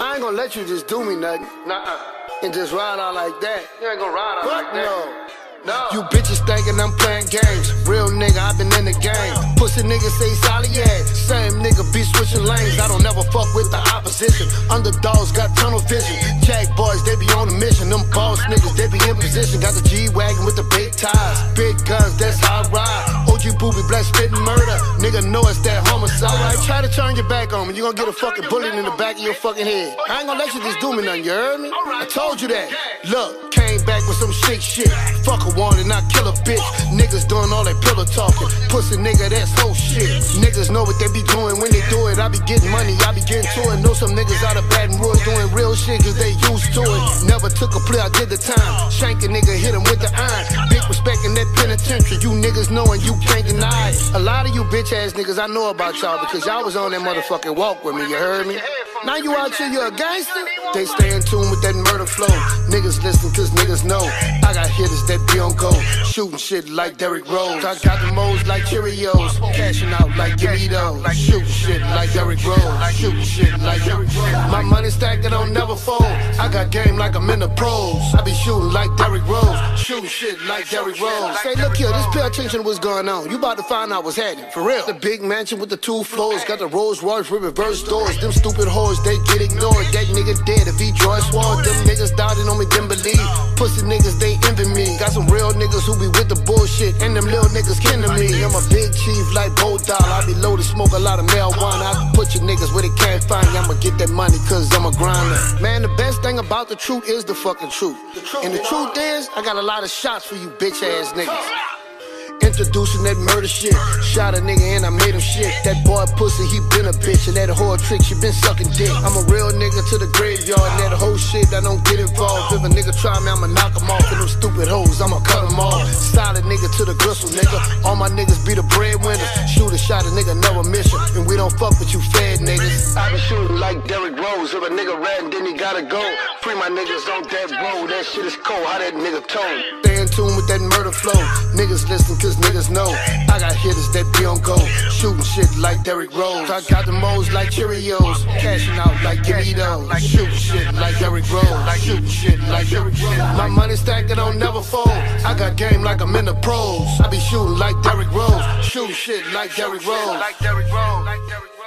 I ain't gonna let you just do me nothing. Nuh-uh. And just ride out like that. You ain't gonna ride out Fuck like that. no. No. You bitches thinking I'm playing games. Real nigga, I been in the game. Pussy niggas say solid, yeah. Same nigga be switching lanes. I don't never fuck with the opposition. Underdogs got tunnel vision. Jack boys, they be on a mission. Them boss niggas, they be in position. Got the G Wagon with the big tires. Big guns, that's how I ride. OG Boobie, black spitting murder. Nigga know it's to turn your back on me. you're gonna get a fucking bullet in the back of your fucking head. I ain't gonna let you just do me nothing, you heard me? I told you that. Look, came back with some sick shit. Fuck a one and I kill a bitch. Niggas doing all that pillow talking. Pussy nigga, that's whole shit. Niggas know what they be doing when they do it. I be getting money, I be getting to it. Know some niggas out of Baton Rouge doing real shit cause they used to it. Never took a plea, I did the time. Shank a nigga, hit him with the iron. Big respect in that penitentiary. You niggas knowing you can't deny it. A lot of you bitch ass niggas, I know about y'all because y'all was on that motherfucking walk with me, you heard me? Now you out here, you a gangster? They stay in tune with that murder flow. Niggas listen cause niggas know. I got hitters that be on go. Shooting shit like Derrick Rose. I got the moles like Cheerios. Cashing out like Gimme. Shooting shit like Derrick Rose. Shooting shit like Derrick Rose. My money stacked, it don't never fold. I got game like I'm in the pros. I be shooting like Derrick Rose. Shooting shit like Derrick Rose. Say, look here, this pay attention what's going on. You about to find out what's happening. For real. The big mansion with the two floors. Got the Rolls Royce with reverse doors. Them stupid hoes, they get ignored. That nigga dead if he draws sword. Them niggas doubted on me, didn't believe. Pussy niggas, they envy me. Got some real niggas who be with the bullshit. And them little niggas kin to me. I'm a big chief like Bo Dollar. I be loaded, smoke a lot of marijuana. I put your niggas where they can't find you. I'ma get that money cause I'm a grinder. Man, the best thing about the truth is the fucking truth. And the truth is, I got a lot of shots for you bitch ass niggas. Introducing that murder shit. Shot a nigga and I made him shit. That boy pussy, he been a bitch. And that whore trick, she been sucking dick. I'm a real nigga to the graveyard. And that whole shit, I don't get involved. If a nigga try me, I'ma knock him off. And them stupid hoes, I'ma cut him off. Solid nigga to the gristle, nigga. All my niggas be the breadwinners. Shoot a shot, a nigga never miss. And we don't fuck with you fed niggas. I been shooting like Derrick Rose. If a nigga ran, then he gotta go. Free my niggas on that road. That shit is cold. How that nigga told. Stay in tune with that murder flow. Niggas listen cause niggas know. I got hitters that be on go. Shooting shit like Derrick Rose. I got the moles like Cheerios. Cashing out like Doritos. Shooting shit like Derrick Rose. Shooting shit like Derrick Rose. My money stacked, it don't never fold. I got game like I'm in the pros. I be shooting like Derrick Rose. Shooting shit like Derrick Rose. Like Derrick Rose.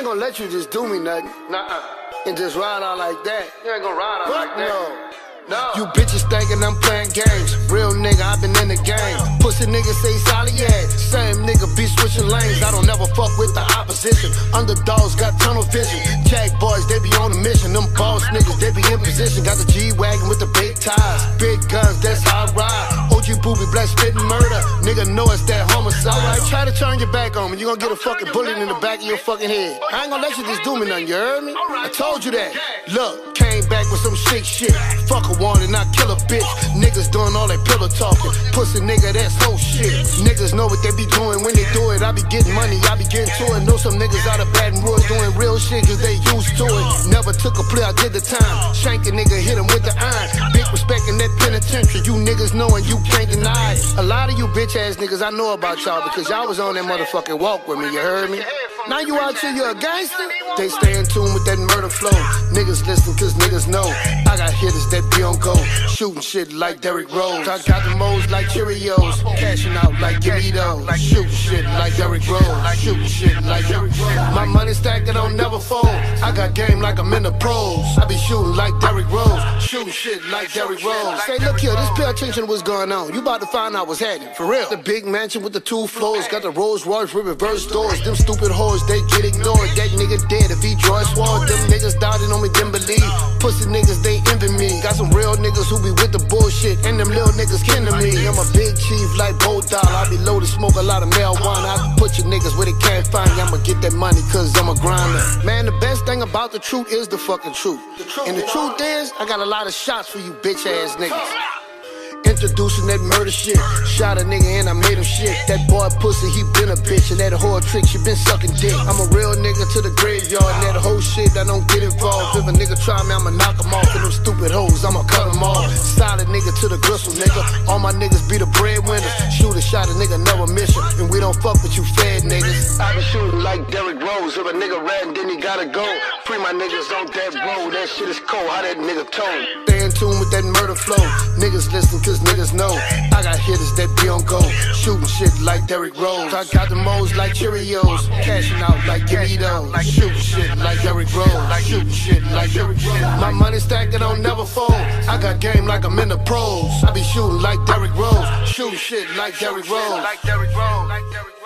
Ain't gonna let you just do me nothing Nuh-uh. and just ride out like that. You ain't gonna ride out Fuck like that. no. No. You bitches thinking I'm playing games. Real nigga, I been in the game. Pussy nigga say solid, yeah. Same nigga be switching lanes. I don't never fuck with the opposition. Underdogs got tunnel vision. Jack boys, they be on a mission. Them boss niggas, they be in position. Got the G Wagon with the big tires. Big guns, that's how I ride. Boobie, black spitting murder. Nigga know it's that homicide. Alright, try to turn your back on me. You gonna get a fucking bullet in the back of your fucking head. I ain't gonna let you just do me nothing, you heard me? I told you that. Look, came back with some sick shit. Fuck a one and I kill a bitch. Niggas doing all that pillow talking. Pussy nigga, that's whole shit. Niggas know what they be doing when they do it. I be getting money, I be getting to it. Know some niggas out of Baton Rouge doing real shit cause they used to it. Never took a plea, I did the time. Shank a nigga, hit him with the iron. Big respect in that penitentiary. You niggas knowing you can't deny it. A lot of you bitch ass niggas, I know about y'all because y'all was on that motherfucking walk with me, you heard me? Now you out here, you a gangster? They stay in tune with that murder flow. Niggas listen cause niggas know. I got hitters that be on go. Shooting shit like Derrick Rose. I got the moles like Cheerios. Cashing out like Doritos. Shooting shit like Derrick Rose. Shooting shit like Derrick Rose. My money stacked it don't never fold. I got game like I'm in the pros. I be shooting like Derrick Rose. Shooting shit like Derrick Rose. Say, look here, this pay attention what's going on. You about to find out what's happening. For real. The big mansion with the two floors. Got the Rolls Royce with reverse doors. Them stupid hoes, they get ignored. That nigga dead if he draws sword. Them niggas doubting on me, didn't believe. Pussy niggas, they envy me. Got some real niggas who be with the bullshit. And them little niggas kin to me. I'm a big chief like Bo Dollar. I be loaded, smoke a lot of marijuana. I put your niggas where they can't find you. I'ma get that money cause I'm a grinder. Man, the best thing about the truth is the fucking truth. And the truth is, I got a lot of shots for you bitch ass niggas. Introducing that murder shit. Shot a nigga and I made him shit. That boy pussy, he been a bitch. And that whole trick, she been sucking dick. I'm a real nigga to the graveyard. And that whole shit, I don't get involved. If a nigga try me, I'ma knock him off. And them stupid hoes, I'ma cut him off. Solid nigga to the gristle, nigga. All my niggas be the breadwinners. Shoot a shot, a nigga never miss. And we don't fuck with you fed niggas. I been shooting like Derrick Rose. If a nigga ran, then he gotta go. Free my niggas on that road. Shit is cold. How that nigga tone. Stay in tune with that murder flow. Niggas listen cause niggas know. I got hitters that be on go. Shooting shit like Derrick Rose. I got the moles like Cheerios. Cashing out like Doritos. Shooting shit like Derrick Rose. Shooting shit like Derrick Rose. My money stacked, it don't never fold. I got game like I'm in the pros. I be shooting like Derrick Rose. Shooting shit like Derrick Rose. Like Derrick Rose. Like Derrick Rose.